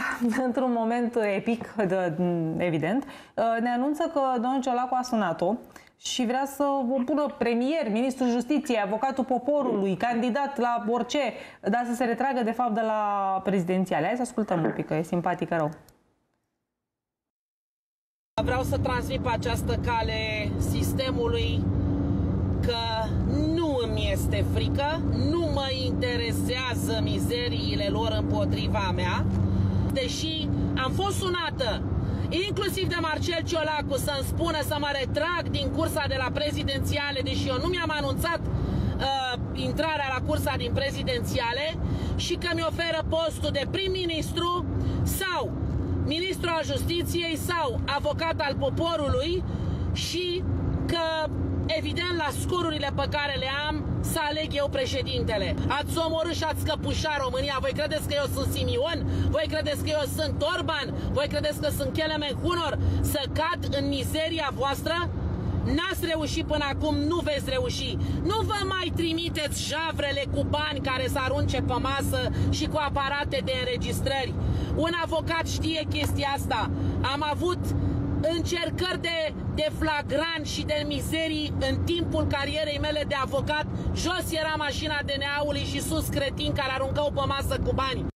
într-un moment epic, de, evident, ne anunță că domnul Ciolacu a sunat-o și vrea să o pună premier, ministrul justiției, avocatul poporului, candidat la orice, dar să se retragă de fapt de la prezidențiale. Hai să ascultăm un pic, că e simpatică rău. Vreau să transmit pe această cale sistemului că nu îmi este frică, nu mă interesează mizeriile lor împotriva mea, deși am fost sunată inclusiv de Marcel Ciolacu să-mi spună să mă retrag din cursa de la prezidențiale, deși eu nu mi-am anunțat uh, intrarea la cursa din prezidențiale și că mi oferă postul de prim-ministru sau ministru al justiției sau avocat al poporului și că evident la scorurile pe care le am să aleg eu președintele. Ați omorât și ați căpușat România. Voi credeți că eu sunt Simion? Voi credeți că eu sunt Orban? Voi credeți că sunt Kelemen Hunor? Să cad în mizeria voastră? N-ați reușit până acum, nu veți reuși. Nu vă mai trimiteți javrele cu bani care să arunce pe masă și cu aparate de înregistrări. Un avocat știe chestia asta. Am avut încercări de, de flagrant și de mizerii în timpul carierei mele de avocat. Jos era mașina DNA-ului și sus cretin care aruncau pe masă cu bani.